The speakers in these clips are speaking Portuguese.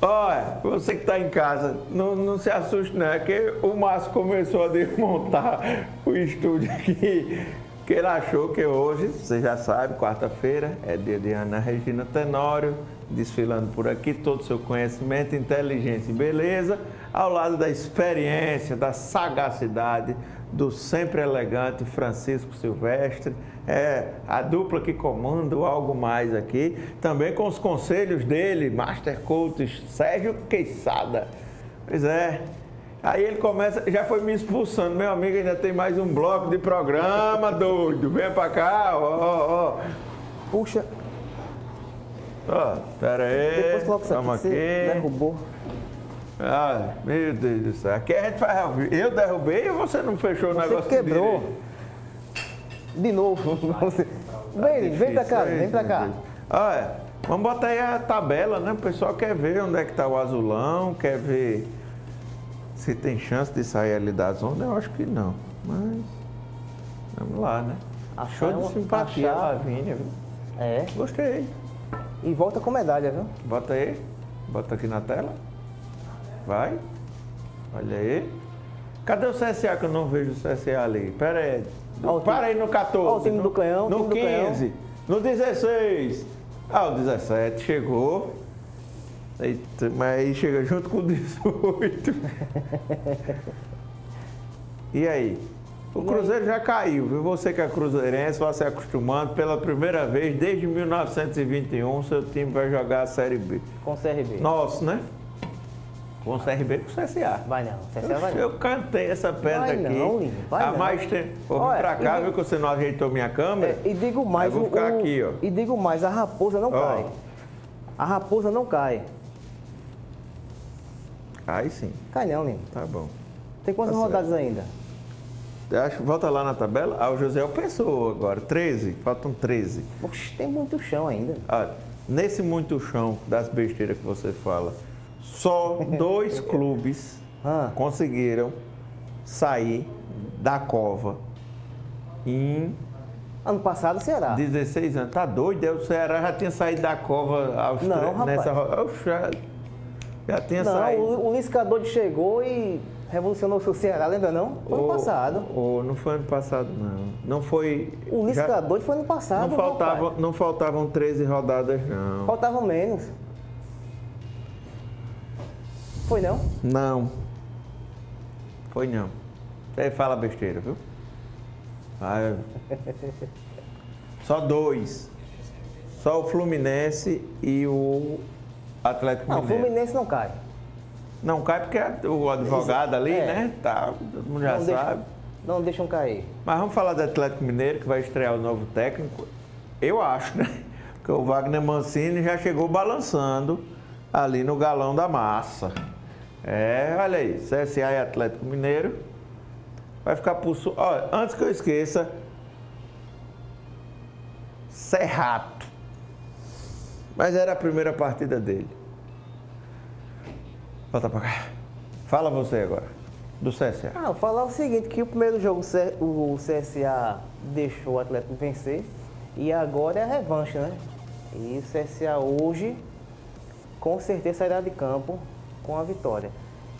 Olha, você que está em casa, não, não se assuste não, é que o Márcio começou a desmontar o estúdio aqui, que ele achou que hoje, você já sabe, quarta-feira, é dia de Ana Regina Tenório, desfilando por aqui, todo o seu conhecimento, inteligência e beleza, ao lado da experiência, da sagacidade, do sempre elegante Francisco Silvestre, é a dupla que comanda o algo mais aqui, também com os conselhos dele, Master Coach Sérgio Queixada. Pois é. Aí ele começa, já foi me expulsando, meu amigo, ainda tem mais um bloco de programa, doido. Vem pra cá, ó, ó, ó. Puxa. Ó, pera aí. Depois coloca isso aqui. aqui. Você derrubou. Ah, meu Deus do céu. Aqui a gente faz ao vivo. Eu derrubei ou você não fechou o Você negócio quebrou. direito? De novo. Você- Vem, vem pra cá, vem pra cá. Olha, vamos botar aí a tabela, né? O pessoal quer ver onde é que tá o azulão, quer ver se tem chance de sair ali da zona. Eu acho que não, mas vamos lá, né? É de simpatia, achar- Lavínia, viu? É. Gostei. E volta com medalha, viu? Bota aí, bota aqui na tela. Vai. Olha aí. Cadê o CSA que eu não vejo o CSA ali? Pera aí. Ó Para time- aí no 14. ó o time no, do canhão, No time do canhão. 15. No 16. Ah, o 17 chegou. Eita, mas aí chega junto com o 18. e aí? O Cruzeiro já caiu, viu? Você que é cruzeirense, vai se acostumando. Pela primeira vez desde 1921, seu time vai jogar a Série B. Com CRB. Nosso, né? Com o CRB com o CSA. Vai não, CSA vai não. Eu cantei essa pedra Vai aqui não, Lino, vai há não. mais tempo. Vou vir Olha, pra cá, e- viu que você não ajeitou minha câmera? É, e digo mais, Eu vou ficar o- aqui, ó. E digo mais, a raposa não Ó. cai. A raposa não cai. Aí sim, Cai não, Lino. tá bom. Tem quantas Tá certo. rodadas ainda? Eu Acho, volta lá na tabela. Ah, o José Pessoa agora, 13, faltam 13. Oxe, tem muito chão ainda. Ah, nesse muito chão das besteiras que você fala, só dois clubes Ah. conseguiram sair da cova em Ano passado, Ceará. 16 anos. Tá doido? O Ceará já tinha saído da cova aos Não, tre- rapaz. nessa ro- Oxe, já, tinha Não, saído. o, o Luiz chegou e revolucionou o seu Ceará, lembra não? Foi ano Ô, passado. ô, não foi ano passado, não. Não foi. O Luiz já- foi ano passado. não, faltavam, rapaz. não faltavam 13 rodadas, não. Faltavam menos. Foi não? Não. Foi não. Você fala besteira, viu? Ah, Só dois. Só o Fluminense e o Atlético Não, o Mineiro. Fluminense não cai. Não cai porque o advogado ali, É. né? Tá, todo mundo já não sabe. Deixam, não deixam cair. Mas vamos falar do Atlético Mineiro, que vai estrear o novo técnico. Eu acho, né? Porque o Wagner Mancini já chegou balançando ali no galão da massa. É, olha aí, CSA e Atlético Mineiro. Vai ficar por. Olha, antes que eu esqueça, Serrato. Mas era a primeira partida dele. Volta pra cá. Fala você agora, do CSA. Ah, falar o seguinte, que o primeiro jogo o CSA deixou o Atlético vencer e agora é a revanche, né? E o CSA hoje com certeza sairá de campo com a vitória.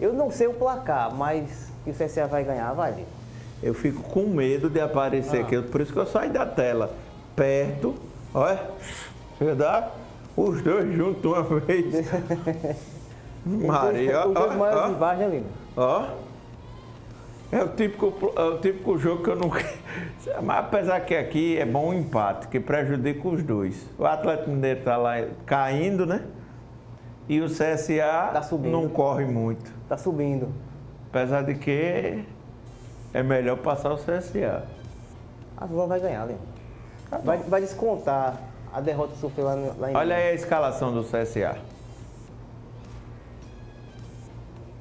Eu não sei o placar, mas que o CSA vai ganhar, vai. Eu fico com medo de aparecer aqui, por isso que eu saio da tela perto, olha, verdade? Os dois juntos uma vez. Maria, Os dois ó, maiores ó, rivais, né, Lino? ó. É o, típico, é o típico jogo que eu não Mas apesar que aqui é bom o empate, que prejudica os dois. O Atlético Mineiro está lá caindo, né? E o CSA Tá não corre muito. Tá subindo. Apesar de que é melhor passar o CSA. A Zona vai ganhar, Lino. Vai, vai descontar a derrota que sofreu lá, lá em Olha aí a escalação do CSA.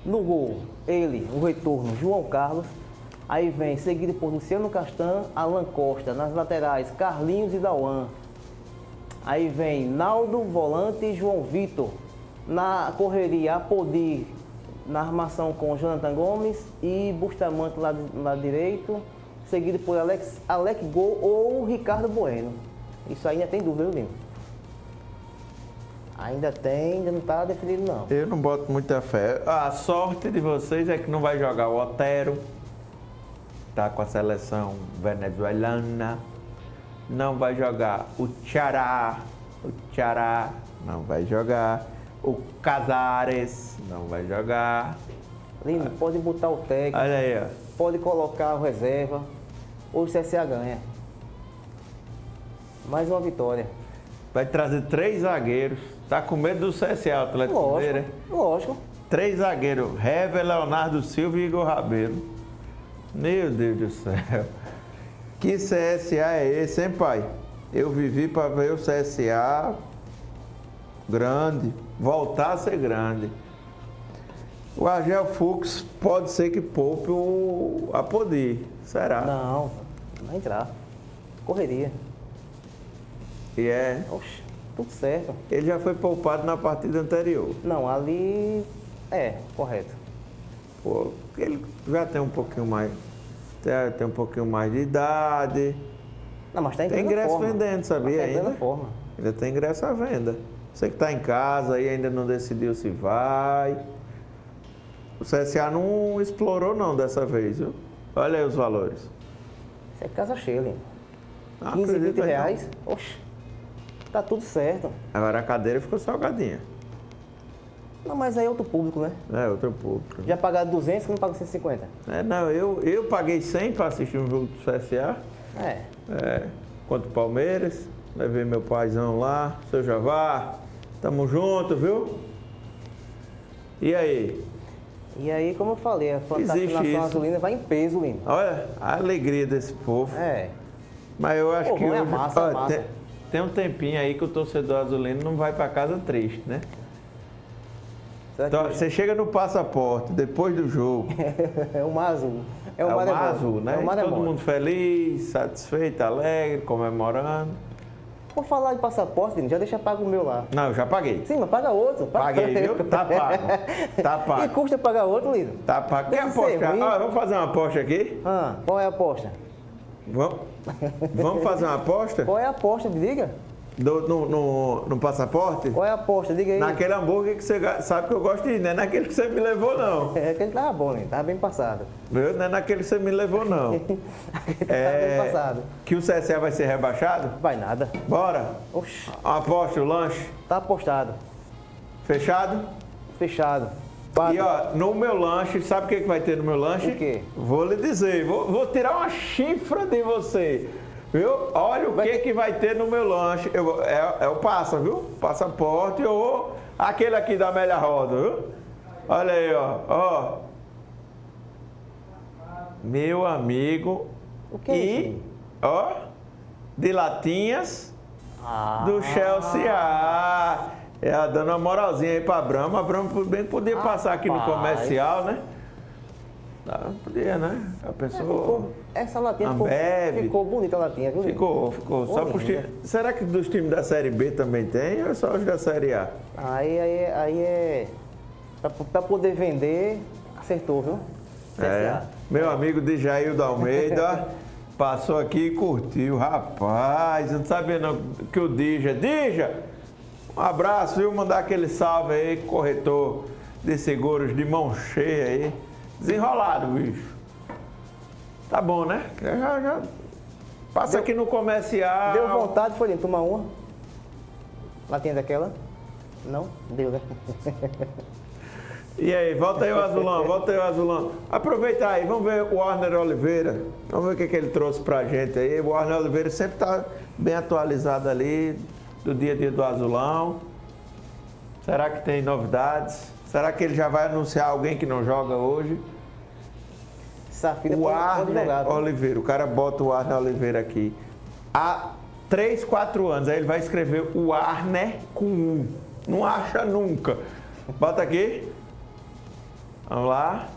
No gol, ele, o retorno, João Carlos. Aí vem, seguido por Luciano Castan, Alan Costa. Nas laterais, Carlinhos e Dauan. Aí vem Naldo, volante e João Vitor. Na correria, Apodi, na armação com Jonathan Gomes e Bustamante lá lado direito. Seguido por Alex, Alec Gol ou Ricardo Bueno. Isso ainda tem dúvida, viu? Ainda tem, ainda não está definido não. Eu não boto muita fé. A sorte de vocês é que não vai jogar o Otero, tá com a seleção venezuelana. Não vai jogar o Tchará, o Tchará não vai jogar. O Casares não vai jogar. Lino, pode botar o técnico, Olha aí, ó. pode colocar o reserva. Hoje o CSA ganha. Mais uma vitória. Vai trazer três zagueiros. Tá com medo do CSA, o Atlético Lógico, Mineiro, hein? lógico. Três zagueiros, Hever, Leonardo Silva e Igor Rabelo. Meu Deus do céu. Que CSA é esse, hein, pai? Eu vivi para ver o CSA grande, voltar a ser grande. O Argel Fux pode ser que poupe o Apodi. Será? Não, não vai entrar. Correria. E é. Oxe, tudo certo. Ele já foi poupado na partida anterior. Não, ali é, correto. Pô, ele já tem um pouquinho mais. Tem, tem um pouquinho mais de idade. Não, mas tá Tem entrando ingresso forma. vendendo, sabia Tá ainda? forma. Ainda tem ingresso à venda. Você que está em casa e ainda não decidiu se vai. O CSA não explorou não dessa vez, viu? Olha aí os valores. Isso é casa cheia, Lino. Não 15, 20 acredito aí, não. reais. Oxe, tá tudo certo. Agora a cadeira ficou salgadinha. Não, mas aí é outro público, né? É, outro público. Já pagaram 200, que não paga 150. É, não, eu, eu paguei 100 para assistir um jogo do CSA. É. É, contra o Palmeiras. Levei meu paizão lá, seu Javá. Tamo junto, viu? E aí? E aí, como eu falei, a isso. Azulina vai em peso, Lino. Olha a alegria desse povo. É. Mas eu acho Pô, que bom é hoje- massa, a ó, massa. Tem, tem um tempinho aí que o torcedor azulino não vai para casa triste, né? Então, você chega no passaporte depois do jogo, é o mar azul. É é o mar mar azul, né? É o mar Todo mundo feliz, satisfeito, alegre, comemorando. Por falar de passaporte, já deixa pago o meu lá. Não, eu já paguei. Sim, mas paga outro. paga- Paguei, viu? Tá pago. Tá E pago. custa pagar outro, Lino? Tá pago. Quer ruim. Ó, vamos fazer uma aposta aqui? Ah, qual é a aposta? Vamos, vamos fazer uma aposta? Qual é a aposta? Me diga. Do- no, no, no passaporte? Qual é a aposta? Diga aí. Naquele hambúrguer que você sabe que eu gosto de ir, não é naquele que você me levou, não. É, aquele tava bom, Lino. Tava bem passado. Viu? Não é naquele que você me levou, não. aquele tava É, bem passado. que o CSA vai ser rebaixado? Vai nada. Bora? Oxi, Aposta o lanche? tá apostado. Fechado? Fechado. Quatro. E ó, no meu lanche, sabe o que, que vai ter no meu lanche? O quê? Vou lhe dizer, vou, vou tirar uma chifra de você. Viu? Olha o Vai que, ter- que vai ter no meu lanche. Eu é, é o passa, viu? Passaporte ou aquele aqui da Amélia Rosa, viu? Olha aí, ó. ó. Meu amigo. O que é e, isso? ó, de latinhas Ah, do Chelsea. Ah, é a dando uma moralzinha aí pra Brahma. A Brahma bem podia passar aqui no comercial, né? Ah, podia, né? A pessoa. ficou, essa latinha ficou, Ambev. ficou bonita a latinha, viu? Ficou, ficou. Só pros times. Será que dos times da Série B também tem ou é só os da Série A? Aí, aí, aí é. Pra, pra poder vender, acertou, viu? É. Meu amigo Dijaildo Almeida passou aqui e curtiu. Rapaz, não sabia não que o Dija. Dija, um abraço, viu? Mandar aquele salve aí, corretor de seguros de mão cheia aí. Desenrolado, bicho. Tá bom, né? Já, já. Passa aqui no comercial. Deu vontade, foi tomar uma? Latinha daquela? Não? Deu, né? E aí, volta aí o azulão, volta aí o azulão. Aproveita aí, vamos ver o Warner Oliveira. Vamos ver o que, que ele trouxe pra gente aí. O Warner Oliveira sempre tá bem atualizado ali do dia a dia do azulão. Será que tem novidades? Será que ele já vai anunciar alguém que não joga hoje? Safira O viu? Oliveira, o cara bota o Warner Oliveira aqui. Há 3, 4 anos, aí ele vai escrever o Warner com U. Não acha nunca. Bota aqui. Vamos lá.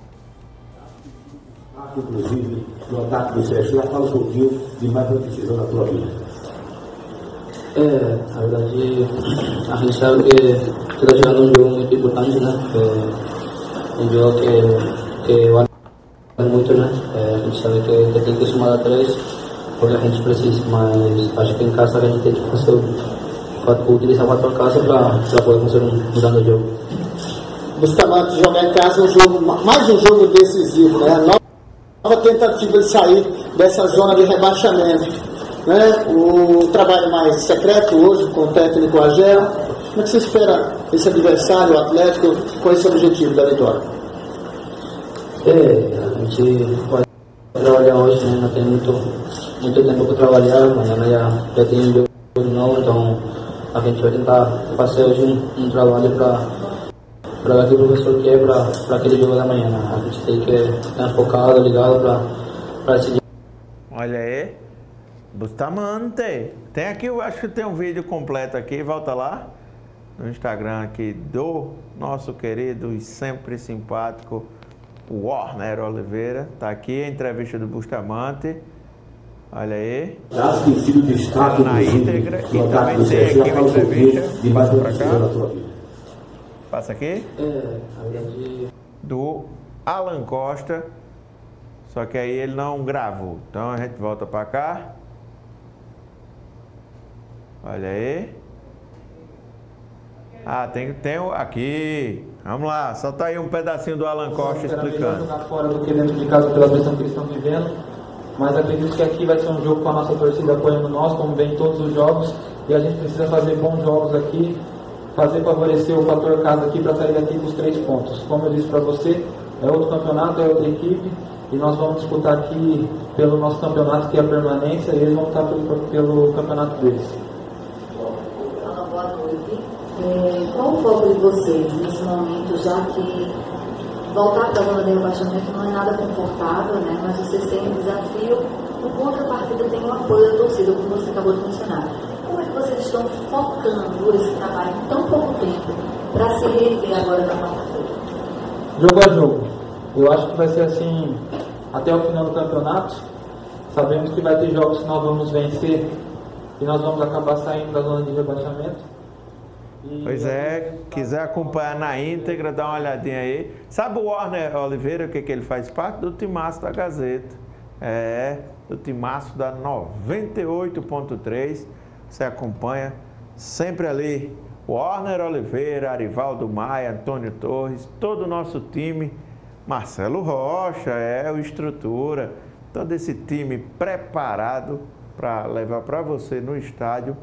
inclusive, no ataque do CSA, fala um pouquinho de mais uma decisão na tua vida. É, na verdade, a gente sabe que está jogando um jogo muito importante, né? É um jogo que, que muito, né? É, a gente sabe que, que tem que somar atrás porque a gente precisa, mas acho que em casa a gente tem que fazer, utilizar o fator casa para poder conseguir um, mudar no jogo. Bustamante jogar em casa um jogo, mais um jogo decisivo, né? Nova tentativa de sair dessa zona de rebaixamento. Né? O trabalho mais secreto hoje com o técnico Agel. Como é que você espera esse adversário, o Atlético, com esse objetivo da vitória? É, a gente vai trabalhar hoje, né? Não tem muito, muito tempo para trabalhar, amanhã já, já tem jogo de novo, então a gente vai tentar fazer hoje um, um trabalho para que o professor quer para aquele jogo da manhã. Né? A gente tem que estar focado, ligado para esse dia. Olha aí, Bustamante. Tem aqui, eu acho que tem um vídeo completo aqui, volta lá no Instagram aqui do nosso querido e sempre simpático Warner Oliveira. Tá aqui a entrevista do Bustamante. Olha aí. Já tem sido destaque na íntegra e também tem aqui uma entrevista. De mais pra cá. Passa aqui. É, de... Do Alan Costa. Só que aí ele não gravou. Então a gente volta para cá. Olha aí. Ah, tem, tem aqui. Vamos lá, só tá aí um pedacinho do Alan Costa explicando. jogar fora do que dentro de casa pela pressão que eles estão vivendo. Mas acredito que aqui vai ser um jogo com a nossa torcida apoiando nós, como vem todos os jogos. E a gente precisa fazer bons jogos aqui fazer favorecer o fator casa aqui para sair daqui com os três pontos. Como eu disse para você, é outro campeonato, é outra equipe e nós vamos disputar aqui pelo nosso campeonato, que é a permanência, e eles vão estar pelo, pelo campeonato deles. É, qual o foco de vocês nesse momento, já que voltar para a zona de rebaixamento não é nada confortável, né? mas vocês têm um desafio, o contrapartida tem o apoio da torcida, como você acabou de mencionar como é que vocês estão focando esse trabalho em tão pouco tempo para se reerguer agora na quarta-feira? Jogo a jogo. Eu acho que vai ser assim até o final do campeonato. Sabemos que vai ter jogos que nós vamos vencer e nós vamos acabar saindo da zona de rebaixamento. Pois é, quiser acompanhar na íntegra, dá uma olhadinha aí. Sabe o Warner Oliveira, o que, que ele faz parte? Do timaço da Gazeta. É, do timaço da 98.3 você acompanha sempre ali. Warner Oliveira, Arivaldo Maia, Antônio Torres, todo o nosso time, Marcelo Rocha, é o estrutura, todo esse time preparado para levar para você no estádio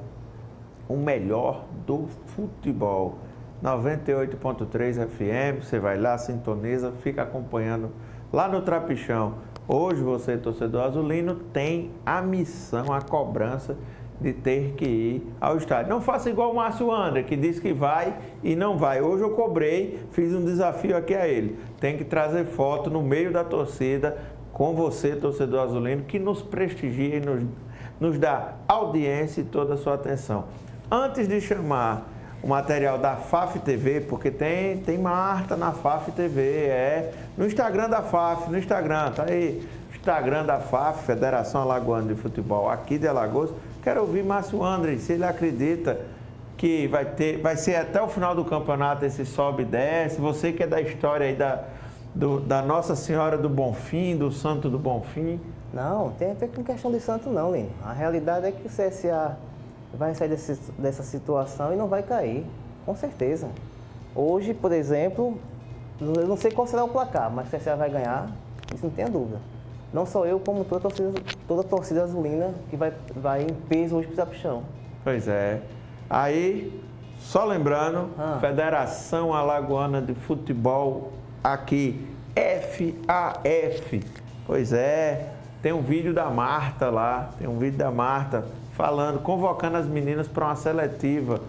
o melhor do futebol. 98.3 FM, você vai lá, sintoniza, fica acompanhando lá no Trapichão. Hoje você, torcedor azulino, tem a missão, a cobrança de ter que ir ao estádio. Não faça igual o Márcio André, que diz que vai e não vai. Hoje eu cobrei, fiz um desafio aqui a ele. Tem que trazer foto no meio da torcida com você, torcedor azulino, que nos prestigia e nos, nos dá audiência e toda a sua atenção. Antes de chamar o material da FAF TV, porque tem, tem Marta na FAF TV, é no Instagram da FAF, no Instagram, tá aí, Instagram da FAF, Federação Alagoana de Futebol aqui de Alagoas, Quero ouvir Márcio André, se ele acredita que vai ter, vai ser até o final do campeonato esse sobe e desce. Você que é da história aí da, do, da Nossa Senhora do Bonfim, do Santo do Bonfim. Não, tem a ver com questão de santo não, Lino. A realidade é que o CSA vai sair desse, dessa situação e não vai cair, com certeza. Hoje, por exemplo, eu não sei qual será o placar, mas o CSA vai ganhar, isso não tem dúvida. Não só eu, como toda a torcida, toda a torcida azulina que vai, vai em peso hoje para o chão. Pois é. Aí, só lembrando, ah. Federação Alagoana de Futebol aqui, FAF. Pois é, tem um vídeo da Marta lá, tem um vídeo da Marta falando, convocando as meninas para uma seletiva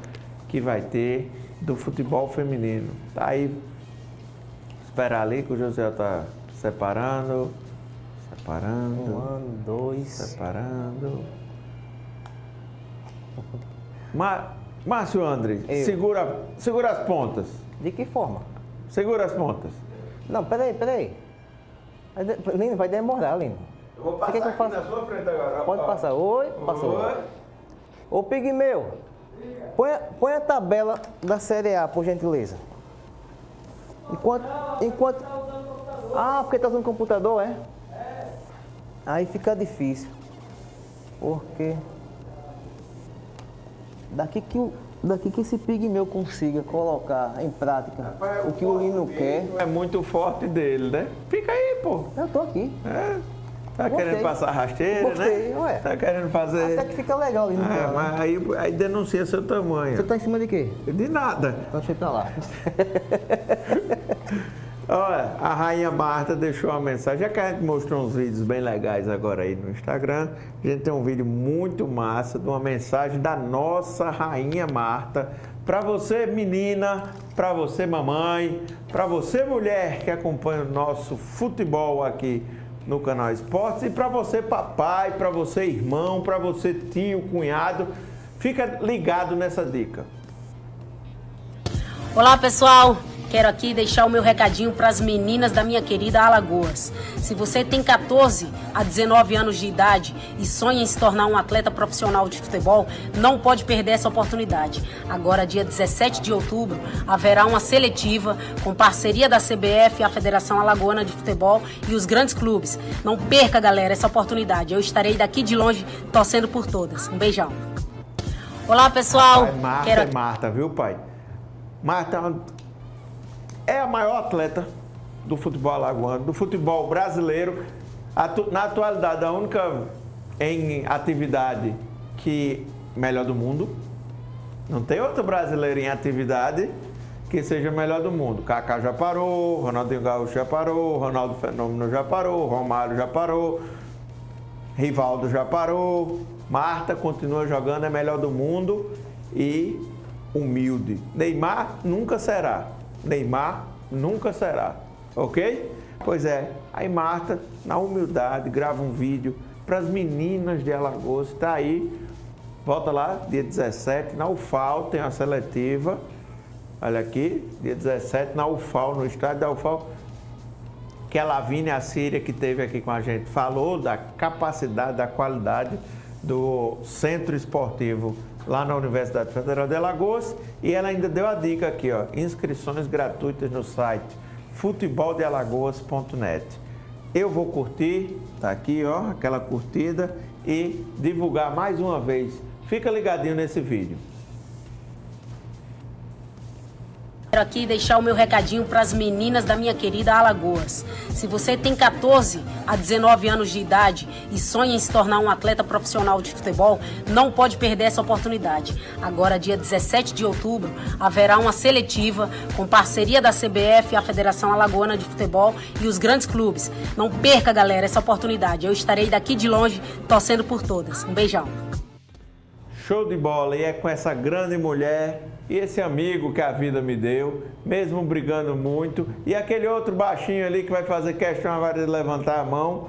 que vai ter do futebol feminino. Tá aí, esperar ali que o José está separando. Separando. Um ano, dois. Separando. Márcio André, segura, segura as pontas. De que forma? Segura as pontas. Não, peraí, peraí. Lino, vai demorar, Lino. Eu vou passar que que eu faço? na sua frente agora. Pode passar. Oi, passou. Oi. Ô, Pigmeu, põe, põe a tabela da Série A, por gentileza. Enquanto... enquanto... Ah, porque tá usando computador, é? Aí fica difícil. Porque daqui que, o- daqui que esse pigmeu consiga colocar em prática o que o Lino quer, É muito forte dele, né? Fica aí, pô. eu tô aqui. É. Tá Gostei. querendo passar rasteira, Gostei, né? ué. Tá querendo fazer. Até que fica legal ali no É, né? mas aí, aí denuncia seu Você tamanho. tá em cima de quê? De nada. Então deixa eu pra lá. Olha, a Rainha Marta deixou uma mensagem. Já que a gente mostrou uns vídeos bem legais agora aí no Instagram, a gente tem um vídeo muito massa de uma mensagem da nossa Rainha Marta. Para você, menina, para você, mamãe, para você, mulher que acompanha o nosso futebol aqui no canal Esportes e para você, papai, para você, irmão, para você, tio, cunhado. Fica ligado nessa dica. Olá pessoal, quero aqui deixar o meu recadinho para as meninas da minha querida Alagoas. Se você tem 14 a 19 anos de idade e sonha em se tornar um atleta profissional de futebol, não pode perder essa oportunidade. Agora, dia 17 de outubro, haverá uma seletiva com parceria da CBF, a Federação Alagoana de Futebol e os grandes clubes. Não perca, galera, essa oportunidade. Eu estarei daqui de longe torcendo por todas. Um beijão. Olá pessoal, Pai, Marta quero é Marta, viu, pai? Marta é a maior atleta do futebol alagoano, do futebol brasileiro. Na atualidade, a única em atividade que melhor do mundo. Não tem outro brasileiro em atividade que seja melhor do mundo. Kaká já parou, Ronaldinho Gaúcho já parou, Ronaldo Fenômeno já parou, Romário já parou, Rivaldo já parou, Marta continua jogando, é melhor do mundo e humilde. Neymar nunca será. Neymar nunca será. Ok? Pois é, aí Marta, na humildade, grava um vídeo para as meninas de Alagoas. Está aí, volta lá, dia 17, na UFAL, tem a seletiva. Olha aqui, dia 17, na UFAL, no estádio da UFAL que a Lavínia Assíria, que esteve aqui com a gente, falou da capacidade, da qualidade do centro esportivo lá na Universidade Federal de Alagoas. E ela ainda deu a dica aqui, ó, inscrições gratuitas no site futeboldealagoas.net. Eu vou curtir, tá aqui, ó, aquela curtida e divulgar mais uma vez. Fica ligadinho nesse vídeo. Quero aqui deixar o meu recadinho para as meninas da minha querida Alagoas. Se você tem 14 a 19 anos de idade e sonha em se tornar um atleta profissional de futebol, não pode perder essa oportunidade. Agora, dia 17 de outubro, haverá uma seletiva com parceria da CBF, a Federação Alagoana de Futebol e os grandes clubes. Não perca, galera, essa oportunidade. Eu estarei daqui de longe torcendo por todas. Um beijão. Show de bola! E é com essa grande mulher e esse amigo que a vida me deu, mesmo brigando muito, e aquele outro baixinho ali que vai fazer questão agora de levantar a mão,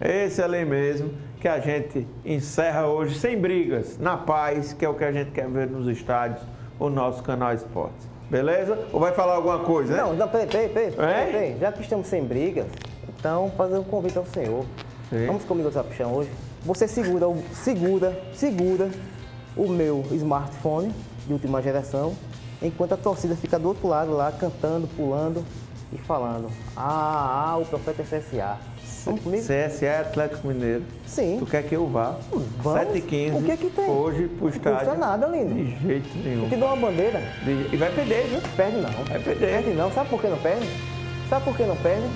esse ali mesmo, que a gente encerra hoje sem brigas, na paz, que é o que a gente quer ver nos estádios, o nosso canal Esportes. Beleza? Ou vai falar alguma coisa, né? Não, não, peraí, peraí, peraí, peraí. Já que estamos sem brigas, então fazer um convite ao senhor. Sim. Vamos comigo ao Sapichão hoje. Você segura, segura, segura o meu smartphone de última geração, enquanto a torcida fica do outro lado lá, cantando, pulando e falando. Ah, ah, o profeta é CSA. Comigo? CSE Atlético Mineiro. Sim. Tu quer que eu vá? Vamos. 7h15. O que que tem? Hoje pro Não custa estádio. nada, lindo. De jeito nenhum. Eu te dou uma bandeira. De- E vai perder, viu? Perde não. Vai perder. Perde não. Sabe por que não perde? Sabe por que não perde?